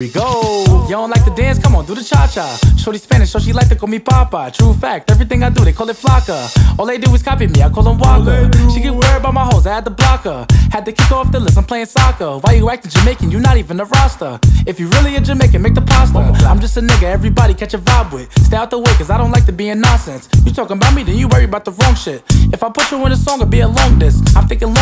we go. You don't like to dance? Come on, do the cha-cha. Shorty Spanish, so she like to call me Papa. True fact, everything I do, they call it flaca. All they do is copy me, I call them Walker. She get worried about my hoes, I had to block her. Had to kick off the list, I'm playing soccer. Why you acting Jamaican? You not even a Rasta. If you really a Jamaican, make the pasta. I'm just a nigga, everybody catch a vibe with. Stay out the way, cause I don't like to be in nonsense. You talking about me, then you worry about the wrong shit. If I put you in a song, it'd be a long diss. I'm thinking.